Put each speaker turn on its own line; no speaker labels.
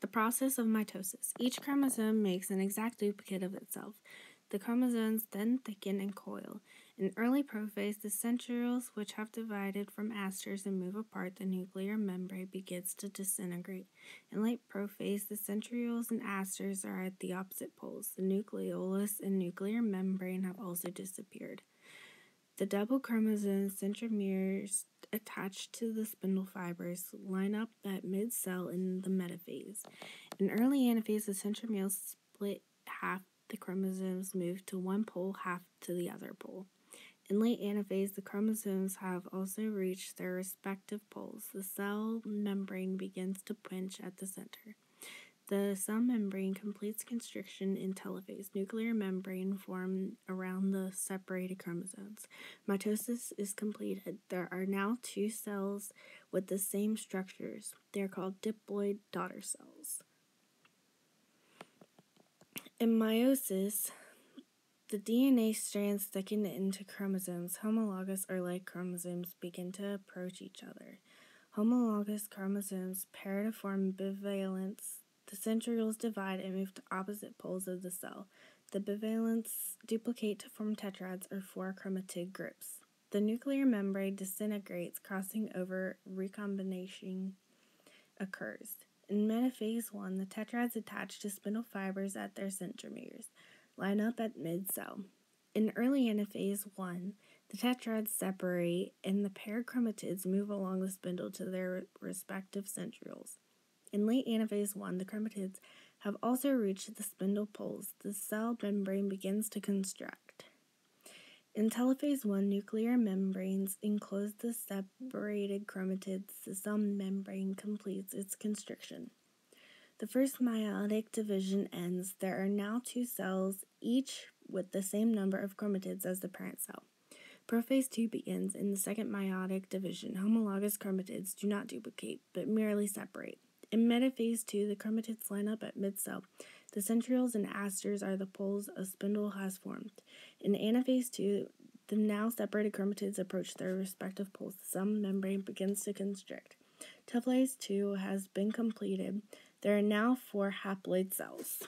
The process of mitosis. Each chromosome makes an exact duplicate of itself. The chromosomes then thicken and coil. In early prophase, the centrioles, which have divided from asters and move apart, the nuclear membrane begins to disintegrate. In late prophase, the centrioles and asters are at the opposite poles. The nucleolus and nuclear membrane have also disappeared. The double chromosome centromeres attached to the spindle fibers line up at mid cell in the metaphase. In early anaphase, the centromeres split half the chromosomes move to one pole, half to the other pole. In late anaphase, the chromosomes have also reached their respective poles. The cell membrane begins to pinch at the center. The cell membrane completes constriction in telophase. Nuclear membrane form around the separated chromosomes. Mitosis is completed. There are now two cells with the same structures. They are called diploid daughter cells. In meiosis, the DNA strands thicken into chromosomes. Homologous or like chromosomes begin to approach each other. Homologous chromosomes pair to form bivalents the centrioles divide and move to opposite poles of the cell. The bivalents duplicate to form tetrads or four chromatid groups. The nuclear membrane disintegrates, crossing over recombination occurs. In metaphase 1, the tetrads attach to spindle fibers at their centromeres, line up at mid cell. In early anaphase 1, the tetrads separate and the paired chromatids move along the spindle to their respective centrioles. In late anaphase 1, the chromatids have also reached the spindle poles. The cell membrane begins to constrict. In telophase 1, nuclear membranes enclose the separated chromatids. The cell membrane completes its constriction. The first meiotic division ends. There are now two cells, each with the same number of chromatids as the parent cell. Prophase 2 begins in the second meiotic division. Homologous chromatids do not duplicate, but merely separate. In metaphase 2, the chromatids line up at mid-cell. The centrioles and asters are the poles a spindle has formed. In anaphase 2, the now separated chromatids approach their respective poles. The cell membrane begins to constrict. Telophase 2 has been completed. There are now four haploid cells.